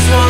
always want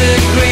disagree.